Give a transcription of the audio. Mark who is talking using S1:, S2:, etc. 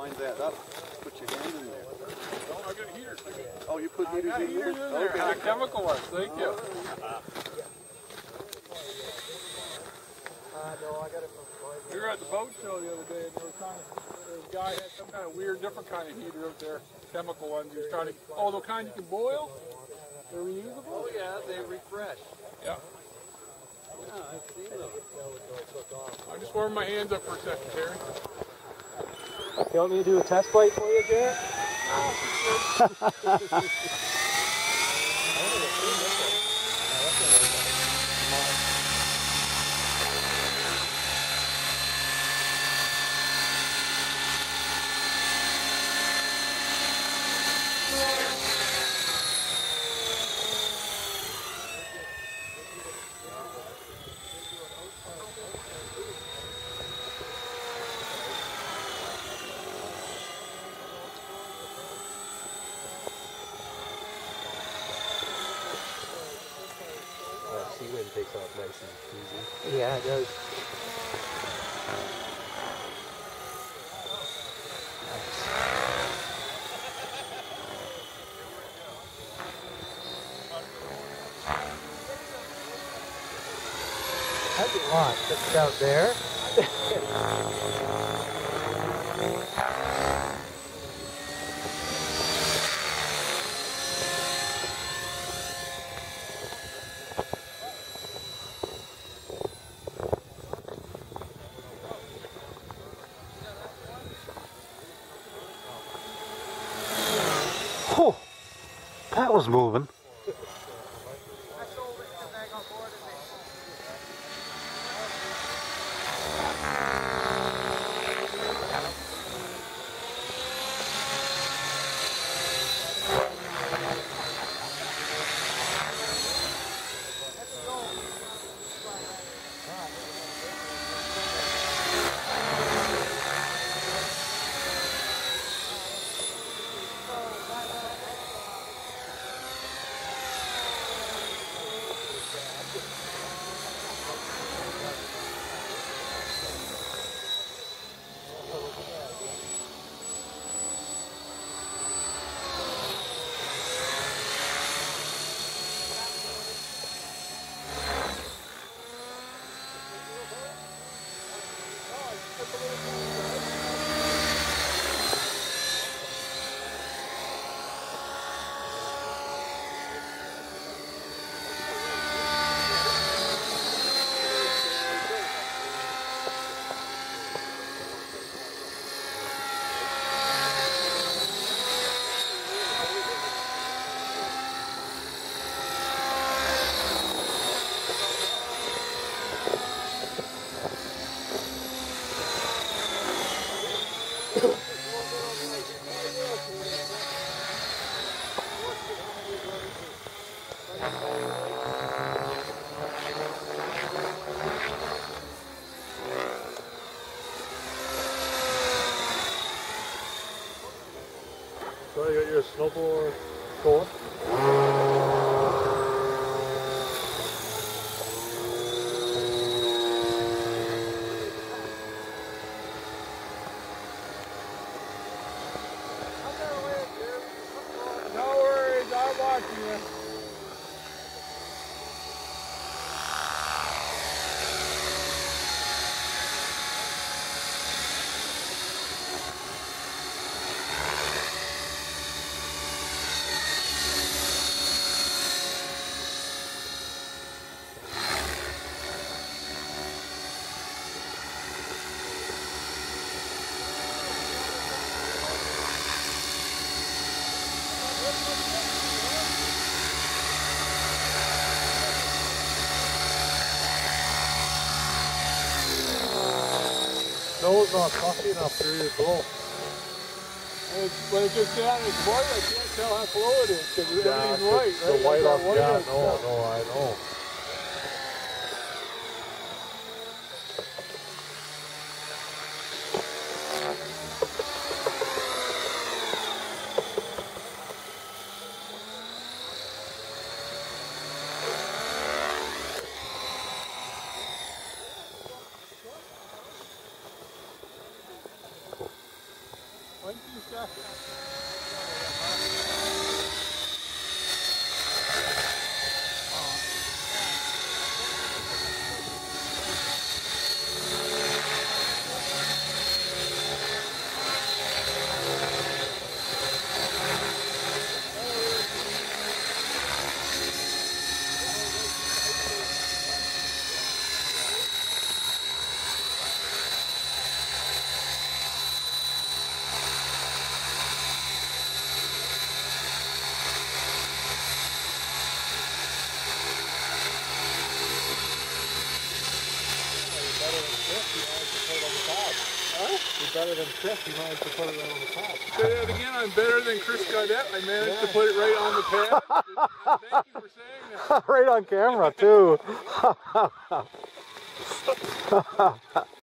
S1: wind that up, put your hand in there.
S2: Oh, I got heaters.
S1: Oh, you put
S2: I
S1: heaters
S2: got
S1: in
S2: heaters in there.
S1: Okay.
S2: Uh, chemical ones. Thank you. We were at the boat show the other day, and they were trying to. The guy had some kind of weird, different kind of heater out there, chemical ones. He was trying to. Oh, the kind you can boil. They're reusable.
S1: Oh, yeah, they refresh.
S2: Yeah.
S1: Yeah, I've seen those.
S2: I'm just warming my hands up for a second, Terry.
S3: You want me to do a test bite for you, Jarrett?
S4: Uh, takes off nice and easy.
S3: Yeah, it does. How'd you want? Just out there.
S5: Oh, that was moving.
S3: So you got your snowboard going?
S2: No worries. I'm watching you.
S3: Snow's not puffy enough for you to blow.
S2: When it's, when it's just down, it's white. I can't tell how slow it is because everything's
S3: the-
S2: white.
S3: The
S2: right?
S3: white
S2: Like
S3: on, yeah, no,
S2: stuff.
S3: no, I know. Better than Chris. You managed to put it right on the top.
S2: Say that again. I'm better than Chris Cadet. I managed to put it right on the pad. Thank you for saying that.
S5: right on camera too.